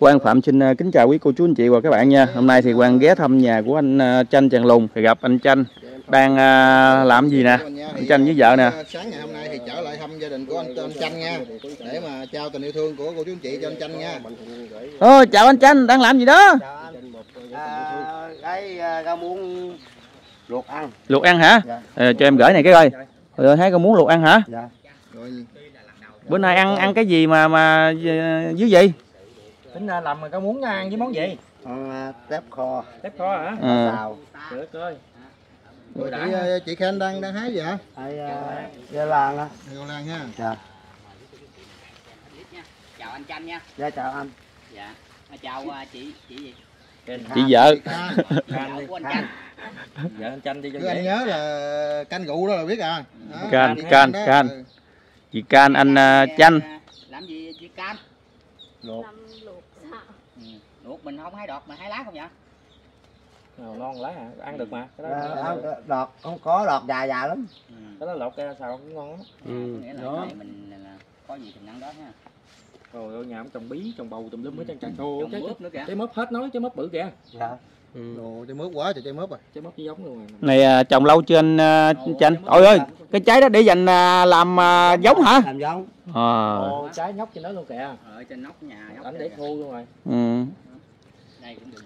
Quang Phạm xin ờ, kính chào quý cô chú anh chị và các bạn nha. Hôm nay thì Quang ghé thăm nhà của anh ờ, Chanh Trần Lùng thì gặp anh Chanh đang ờ, làm gì nè? Anh Chanh với vợ nè. Sáng ngày hôm nay thì trở lại thăm gia đình của anh anh Chanh nha. Để mà trao tình yêu thương của cô chú anh chị cho anh Chanh nha. Ồ, chào anh Chanh, đang làm gì đó? À, cái à, rau muống luộc ăn Luộc ăn hả? Dạ. Ờ, cho em gửi này cái coi. Rồi thấy có muốn luộc ăn hả? dạ Rồi Bữa nay ăn ăn cái gì mà mà dưới gì? Tính ra làm mà có muốn ăn với món gì à, tép kho tép kho hả Ờ. xào trời ơi rồi chị, ờ, chị Khanh đang đang hái gì hả? hay à, dưa lan á Rau lan ha. dạ chào anh Chanh nha dạ chào anh dạ À, chào à, chị chị gì Chị vợ. Ca. chào của anh Chanh vợ anh chanh đi cho Cứ anh dễ nhớ là canh rượu đó là biết à. Đó, Canh, chị canh, đó. canh. Ừ. Chị Can anh Chanh. À, làm gì chị cam luộc ừ. luộc mình không hái đọt mà hái lá không vậy? Nào non lá hả? Ăn được mà. Cái đó, à, cái ăn đọt không có đọt dài dài lắm. Ừ. cái đó lột ra xào cũng ngon lắm. À, có nghĩa là đó. cái này mình là có gì thì ăn đó ha. Rồi ở nhà ông trồng bí trồng bầu tùm lum hết trăng trăng ô trồng trái mướp nữa kìa. trái mướp hết nói trái mướp bự kìa. Dạ. Đồ trái mướp quá trời trái mướp à. trái mướp giống luôn rồi Này ờ, trồng lâu chưa anh ờ, Chanh? Ôi ơi, cái trái đó để dành ờ, làm ờ, giống hả? làm giống. À. ồ trái nhóc trên đó luôn kìa. Ở trên nóc nhà đánh trên để khô luôn rồi. Ừ. đây cũng được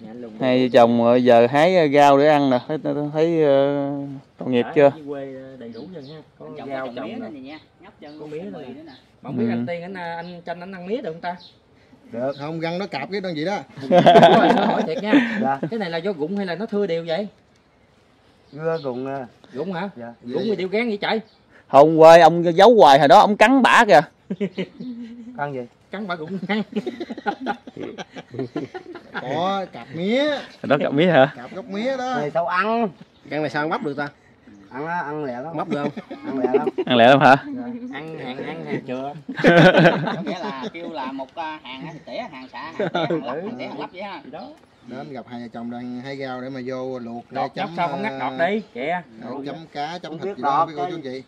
nha lùng Hai vợ chồng ờ, giờ hái rau để ăn nè, thấy thấy ờ, tội nghiệp chưa? quê đầy đủ chân ha có trồng rau trồng trồng mía nè. nha nhóc chân Có mía nữa nè. không biết Ừ. anh tiên anh anh chanh anh ăn mía được không ta được Không găng nó cạp cái đơn gì đó. Đúng rồi, tôi hỏi thiệt nha dạ cái này là do gụng hay là nó thưa đều vậy dưa cùng à, gụng hả dạ gụng thì tiêu gán vậy chạy Hôm quê ông giấu hoài hồi đó ông cắn bả kìa. ăn gì cắn bả gụng ăn Có cạp mía, đó cặp mía hả? cạp gốc mía đó. này sao ăn Căn này sao ăn bắp được ta? ăn á ăn lẹ lắm Bắp được không? ăn lẹ lắm Ăn lẹ lắm hả? ăn hàng ăn hàng chưa? có nghĩa là kêu là một à, hàng tỉa hàng xạ hàng tỉa hàng lắp hàng tỉa hàng lắp vậy ha đó. Đến gặp hai vợ chồng đang hái rau để mà vô luộc nhóc chấm sao không ngắt đọt đi? Kìa. đọt chấm cá, chấm thịt gì đó với cô chú chị.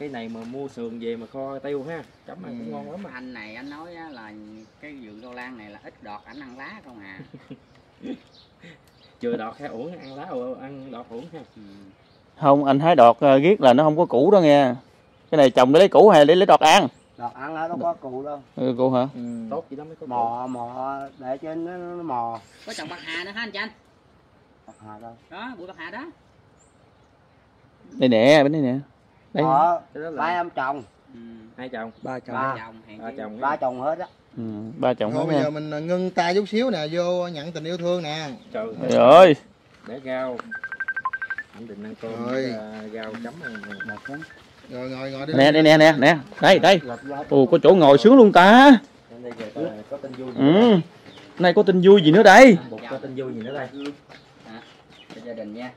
Cái này mà mua sườn về mà kho tiêu ha. Chấm ăn cũng Ừ. ngon lắm mà. anh này anh nói á, là cái vườn rau lan này là ít đọt ảnh ăn lá không à Chưa đọt ha, uổng ăn lá ăn đọt uổng ha. ừ. Không, anh hái đọt ờ, riết là nó không có củ đó nghe. Cái này trồng để lấy củ hay để lấy đọt ăn? đọt ăn á nó có cù đâu Ừ, củ hả? Tốt gì đó mới có mò mò để trên nó, nó mò có trồng bạc hà nữa hả anh Chanh Đọt hà đâu đó bụi bạc hà đó Đây nè, bên đây nè. Cái đó ba em chồng ừ. hai chồng. ba chồng hàng Ba chồng. ba chồng hết á Ừ, ba chồng Thôi hết bây giờ mình ờ, ngưng tay chút xíu nè, vô nhận tình yêu thương nè. Trời ơi, để rau. Anh định ăn cơm Rồi. với, à, rau chấm. Rồi ngồi ngồi đi. nè nè nè nè nè. Đây đây. Ồ có chỗ ngồi sướng luôn ta. Ừ. Nay có tin vui gì nữa đây? Có tin vui gì nữa đây? cho gia đình nha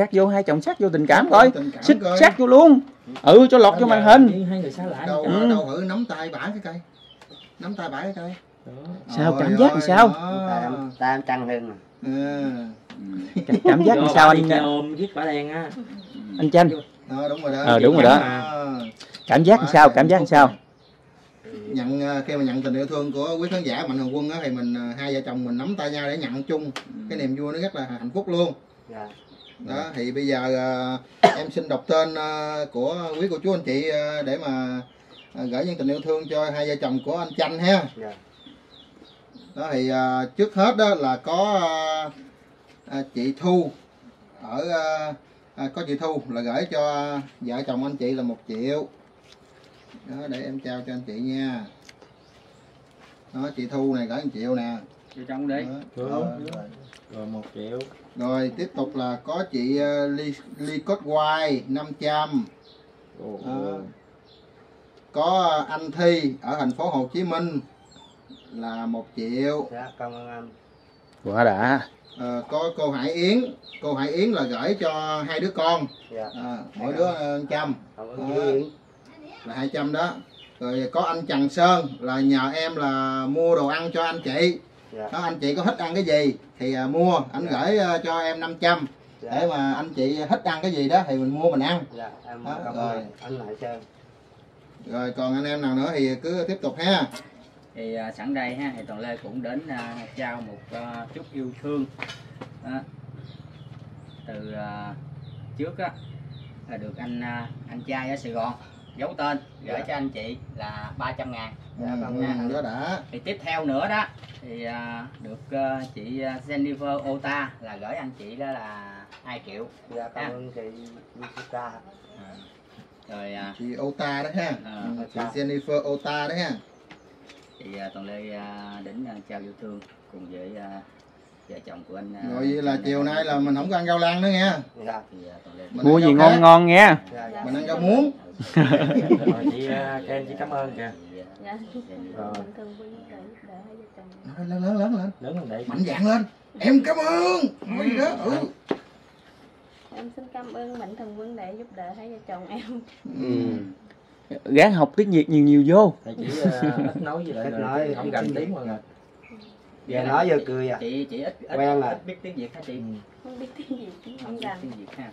Sát vô hai chồng sát vô tình cảm coi. Xích sát vô luôn. Ừ cho lọt vô màn hình. Hai người xa lạ. Đâu Ừ. đâu thử nắm tay bả cái cây. Nắm tay bả cái cây. Đó. Sao, cảm giác ơi, sao? ta em trăng hơn Ừ. Cảm, cảm giác Vô sao anh ôm viết bả đen á. anh Chanh? Đó, đúng rồi đó. Ờ, đúng rồi đó. Cảm giác làm sao? Cảm giác làm sao? nhận ờ, khi mà nhận tình yêu thương của quý khán giả mạnh thường quân á thì mình ờ, hai vợ chồng mình nắm tay nhau để nhận chung cái niềm vui nó rất là hạnh phúc luôn dạ đó thì bây giờ ờ, em xin đọc tên ờ, của quý cô chú anh chị ờ, để mà gửi những tình yêu thương cho hai vợ chồng của anh Chanh ha. Dạ. Đó thì trước hết đó là có chị Thu ở có chị Thu là gửi cho vợ chồng anh chị là một triệu. Đó để em trao cho anh chị nha. Đó chị Thu này gửi một triệu nè. Vô trong đi. Đó. Ừ. Rồi. Rồi một triệu. rồi tiếp tục là có chị ờ, Ly Ly Cốt White 500 Ồ, Đó. có anh Thi ở thành phố Hồ Chí Minh là một triệu. Dạ cảm ơn anh. Quá đã. Ờ, có cô Hải Yến. Cô Hải Yến là gửi cho hai đứa con. Dạ. À, mỗi đứa ờ, trăm. Yến. Là 200 đó. Rồi có anh Trần Sơn là nhờ em là mua đồ ăn cho anh chị dạ. Đó anh chị có thích ăn cái gì thì à, mua anh gửi ờ, cho em 500 để dạ. mà anh chị thích ăn cái gì đó thì mình mua mình ăn. Dạ em Đó, cảm rồi. ơn anh Hải Sơn rồi còn anh em nào nữa thì cứ tiếp tục ha. Thì à, sẵn đây ha thì toàn lê cũng đến à, trao một à, chút yêu thương. Đó. từ à, trước á là được anh à, anh trai ở sài gòn giấu tên gửi Dạ. cho anh chị là 300 ngàn. Dạ, ừ, nha. đó đã. Thì tiếp theo nữa đó thì à, được à, chị à, Jennifer Ota là gửi anh chị đó là 2 triệu. Dạ cảm ơn chị Jessica. À, rồi à, chị Ota đó ha. À, ừ, chị Ota. Jennifer Ota đó ha. Thì à, toàn lê à, đến à, trao yêu thương cùng với à, vợ chồng của anh à, rồi vậy là chiều nay là mình không có ăn rau lan nữa nha dạ thì à, mua gì rau khác. ngon ngon nha dạ dạ. Mình ăn rau muống. Rồi chị à, Ken chị cảm ơn kìa. Dạ. Rồi. Lớn lớn lớn lên. Lớn để mạnh dạn lên. Em cảm ơn. Nói gì đó ừ. Em xin cảm ơn Mạnh Thường Quân để giúp đỡ hai vợ chồng em. gắng học tiếng việt nhiều nhiều vô. Thầy chỉ à, ít nói với lại nói. không gành tiếng mọi người giờ nói vừa cười à. chị chị ít ít, Quen à. ít biết tiếng việt hả chị? Không biết tiếng gì cũng không biết tiếng việt ha.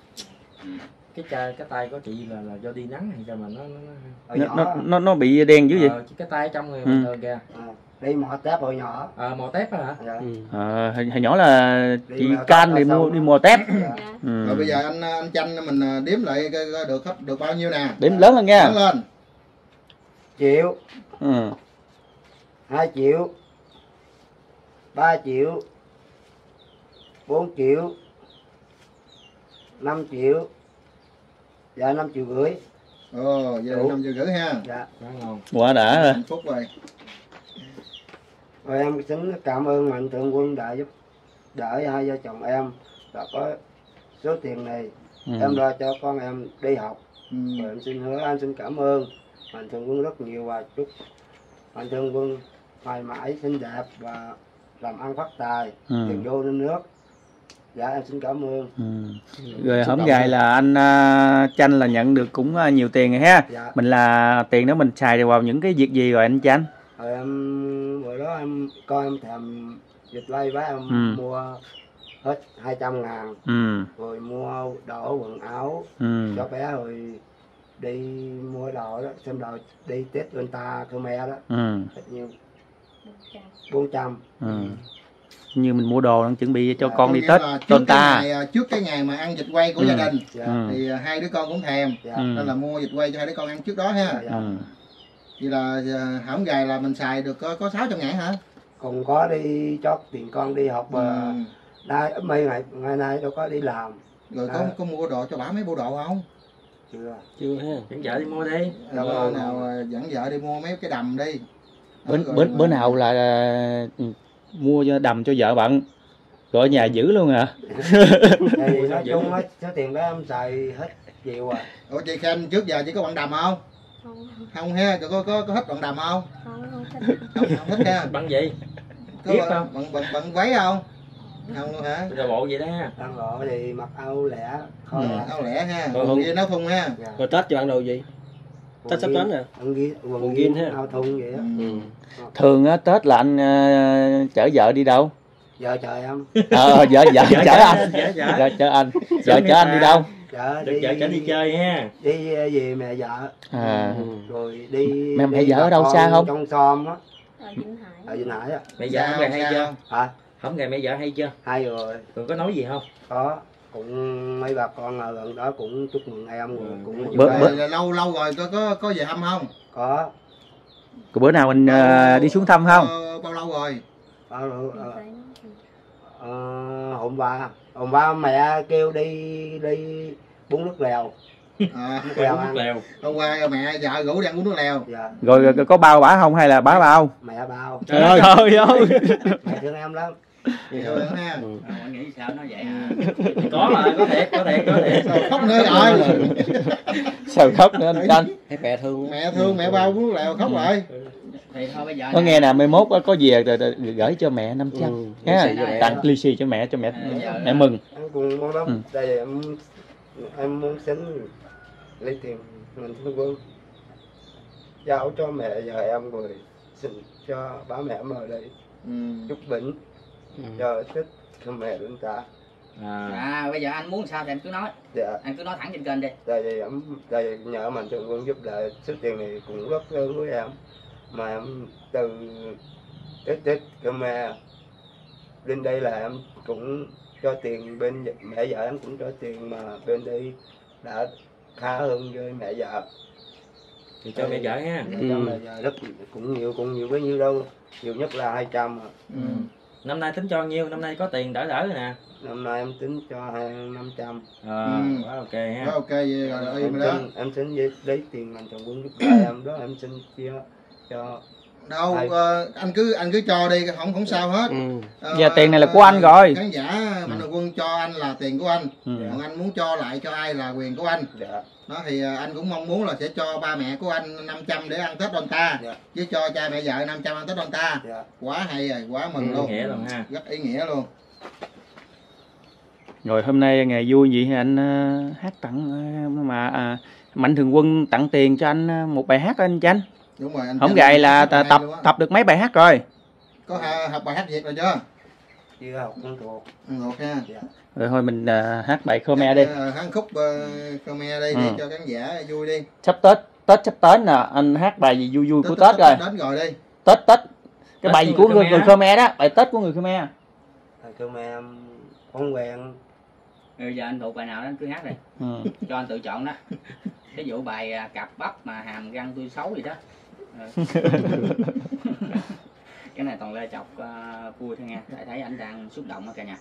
Cái cha cái tay của chị là là do đi nắng hay sao mà nó nó, nó, nó, nó, nó bị đen dữ vậy? Ờ, cái tay trong người Ừ. bình thường kìa. À, đi mò tép hồi nhỏ. Ờ màu tép hả? Dạ. Ờ, hồi, hồi nhỏ là chị can thì mua đi mua tép. Dạ. Dạ. ừ. rồi bây giờ anh anh chanh mình à, đếm lại được hết được bao nhiêu nè? Điểm lớn hơn nha. Lớn lên. Triệu. Ừ. hai triệu ba triệu bốn triệu năm triệu dạ năm triệu rưỡi. Ồ vậy là Đủ. năm triệu rưỡi ha. Dạ. Quá ngon. Quá đã rồi. Hạnh phúc rồi rồi em xin cảm ơn mạnh thường quân đã giúp đỡ hai vợ chồng em và có số tiền này. Ừ. em lo cho con em đi học. Ừ. rồi em xin hứa anh xin cảm ơn mạnh thường quân rất nhiều và chúc mạnh thường quân mãi mãi xinh đẹp và làm ăn phát tài Ừ. tiền đô lên nước. Dạ em xin cảm ơn. Ừ. rồi hôm gài là anh uh, chanh là nhận được cũng à, nhiều tiền rồi ha. Dạ. Mình là tiền đó mình xài vào những cái việc gì rồi anh chanh? Rồi em bữa đó em con em thèm dịch vay với em Ừ. mua hết 200 ngàn. Ừ. Rồi mua đồ quần áo ừ. cho bé rồi đi mua đồ đó xem đồ đi tết bên ta khmer đó. Ừ. Hết trăm. 400 ừ như mình mua đồ đang chuẩn bị cho Dạ, con đi Có tết tôn cái ta ngày, à, trước cái ngày mà ăn dịch quay của Ừ. gia đình dạ ừ. thì à, hai đứa con cũng thèm dạ Ừ. nên là mua dịch quay cho hai đứa con ăn trước đó ha dạ, dạ. ừ. vậy là à, hỏng gài là mình xài được có, có 600 ngàn hả còn có đi cho tiền con đi học ừ. nay mấy ngày ngày nay đâu có đi làm rồi có À. có mua đồ cho bà mấy bộ đồ không chưa chưa ha dẫn vợ đi mua đi Dạ vâng. nào à, dẫn vợ đi mua mấy cái đầm đi bữa, bữa, bữa nào là ừ, mua cho đầm cho vợ bận rồi ở nhà giữ luôn hả thì nói chung á số tiền đó em xài hết nhiều à ủa chị khanh trước giờ chỉ có bạn đầm không? Không, không ha có có có, có thích bạn đầm không? Không, không thích. không, không thích ha. Bằng gì? Có Biết bạn, không? bạn, bạn, bạn váy không? Không luôn hả? Rồi bộ vậy đó ha. Đang gọi thì mặc áo lẻ thôi Ừ. à. áo lẻ ha. Rồi, quần không- kia áo thun ha. Rồi Tết cho ăn đồ gì? Tết sắp đến nè. quần jean ha. áo thun vậy á Ừ. thường á tết là anh ờ, chở vợ đi đâu? Vợ trời em ờ vợ vợ chở anh. vợ chở. chở anh. Vợ chở anh đi đâu? Vợ được vợ chở đi chơi ha. Đi ờ, về mẹ vợ. À. Ừ. rồi đi Mẹ- mẹ đi vợ ở đâu xa không? trong xóm á. Ở Vĩnh Hải. ở Vĩnh Hải á. Mẹ vợ hôm ngày hay chưa? Hả? Hôm ngày mẹ vợ hay chưa? Hai rồi. Rồi có nói gì không? Có cũng mấy bà con ở gần đó cũng chúc mừng em rồi Ừ. cũng Bữa- về. bữa- Rồi lâu lâu rồi có có có về thăm không? Có. Rồi bữa nào anh ờ, đi xuống thăm không? Ờ, bao lâu rồi? Bao lâu Mình ờ, thấy ờ, hôm qua hôm qua mẹ kêu đi đi bún nước lèo. À, nước lèo hôm qua mẹ vợ rủ đi ăn uống nước lèo. Dạ. Rồi, rồi có bao bả không hay là bả bao? Mẹ bao. Trời ơi trời ơi. Mẹ thương em lắm Thương ha. Ừ. Ờ, anh nghĩ sao? Nó vậy hả có rồi có thiệt có thiệt có thiệt. Sao khóc nữa rồi sao khóc nữa anh chanh Thấy mẹ thương. mẹ thương mẹ bao nước lèo khóc rồi. Thì thôi bây giờ có nghe nè mai mốt có về rồi, rồi gửi cho mẹ 500 Ừ. ha? tặng lì xì cho mẹ cho mẹ À, dạ. mẹ mừng. Em cũng muốn lắm. Ừ. tại vì em em muốn xin lấy tiền mình thương quân giao cho mẹ và em rồi xin cho ba mẹ em ở đây. Ừ. chúc bệnh Ừ. cho thích mẹ đến cả à. À bây giờ anh muốn sao thì anh cứ nói. Dạ. Anh cứ nói thẳng trên kênh đi. Tại vì em tại vì nhờ mạnh thường quân giúp đỡ số tiền này cũng rất lớn với em. Mà em từ tết tết Khmer lên đây là em cũng cho tiền bên mẹ vợ em cũng cho tiền mà bên đây đã khá hơn với mẹ vợ. Thì cho mẹ vợ ha. Mẹ cho mẹ vợ rất cũng nhiều cũng nhiều bấy nhiêu đâu. Nhiều nhất là 200 à. ừ. Năm nay tính cho nhiêu? Năm nay có tiền đỡ đỡ rồi nè. Năm nay em tính cho hai năm trăm. Ờ Ừ. quá ok ha. Đó, ok vậy rồi em im đó. xin em xin lấy, lấy tiền mạnh thường quân giúp đỡ em đó em xin chia cho đâu ờ, anh cứ anh cứ cho đi không không sao hết. Ừ. Ờ, Giờ tiền này là của anh rồi. khán giả mạnh thường quân cho anh là tiền của anh. Ừ. còn anh muốn cho lại cho ai là quyền của anh. Dạ. Đó thì ờ, anh cũng mong muốn là sẽ cho ba mẹ của anh 500 để ăn tết đôn ta. Dạ. chứ cho cha mẹ vợ 500 ăn tết đôn ta. Dạ. Quá hay rồi quá mừng Ừ, luôn. nghĩa luôn ha. Rất ý nghĩa luôn. Rồi hôm nay ngày vui vậy thì anh ờ, hát tặng ờ, mà à, Mạnh Thường Quân tặng tiền cho anh một bài hát anh Chanh. Đúng rồi anh Không Chanh gài là tập tập, được mấy bài hát rồi. có ha- học bài hát Việt rồi chưa chưa học cũng thuộc ừ, ok ha dạ Rồi thôi mình ờ, hát bài Khmer đi. Ờ, hát khúc uh, Khmer đi Ừ. để cho khán giả vui đi Sắp Tết, Tết sắp tới nè, anh hát bài gì vui vui của Tết rồi. đến rồi đi Tết Tết. Cái Tết bài gì của người người, Khmer Khmer đó, bài Tết của người Khmer. mẹ em không quen bây giờ anh thuộc bài nào đó anh cứ hát đi Ừ. cho anh tự chọn đó cái vụ bài à, cặp bắp mà hàm răng tôi xấu gì đó. cái này toàn lê chọc uh, vui thôi nha. Tại thấy anh đang xúc động á cả nhà.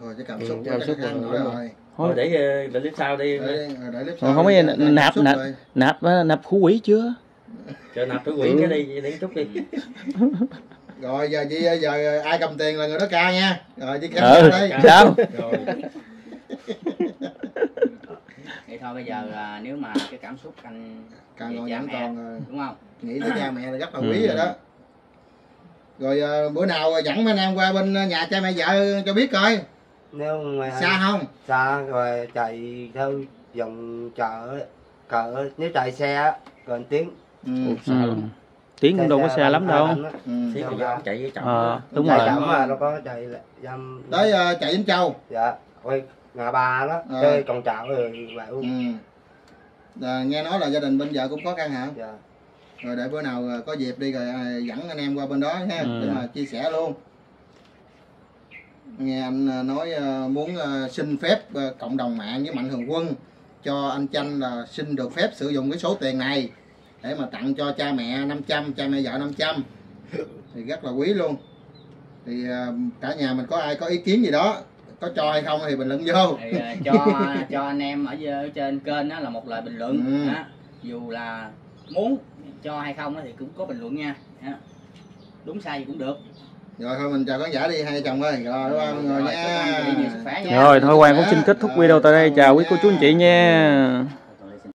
Rồi cái cảm Ừ, xúc cảm chắc xúc ăn rồi, rồi thôi để ờ, để clip sau đi để để clip sau không đi, có nạp- cảm nạp-. Nạp ờ, nạp phú quỷ chưa? cho nạp cái quỷ cái đi đến chút đi. Rồi giờ chỉ giờ ai cầm tiền là người đó ca nha. Rồi đi khán Ừ, đây. sao? rồi thôi bây giờ à, nếu mà cái cảm xúc anh càng còn vẫn mẹ, còn rồi. đúng không nghĩ tới cha mẹ là rất là Ừ. quý rồi đó rồi ờ, bữa nào dẫn mấy anh em qua bên nhà cha mẹ vợ cho biết coi nếu ngoài xa không xa rồi chạy theo vòng chợ cỡ nếu chạy xe á, gần tiếng ừ. Ừ. Tiếng cũng đâu có xa lắm đâu. Ừ. chạy với chồng Ờ, đúng chạy rồi. chậm mà nó có chạy là dăm tới ờ, chạy đến châu dạ ôi ngã ba đó. Ờ. chơi còn chạo rồi vậy ừ. Ờ, nghe nói là gia đình bên vợ cũng có căn hả? Dạ. Rồi để bữa nào ờ, có dịp đi rồi ờ, dẫn anh em qua bên đó ha Ừ. để mà chia sẻ luôn. Nghe anh nói muốn xin phép cộng đồng mạng với mạnh thường quân cho anh chanh là xin được phép sử dụng cái số tiền này để mà tặng cho cha mẹ 500 cha mẹ vợ 500 thì rất là quý luôn. Thì cả nhà mình có ai có ý kiến gì đó có cho hay không thì bình luận vô. Thì à, cho cho anh em ở, dưới- ở trên kênh đó là một lời bình luận. Ừ. đó. dù là muốn cho hay không á thì cũng có bình luận nha. Đúng sai gì cũng được. Rồi thôi mình chào khán giả đi hai chồng ơi. Rồi mọi người Rồi, sức nha nha. Rồi thôi Quang cũng xin kết thúc video tại đây. Chào quý cô chú anh chị nha.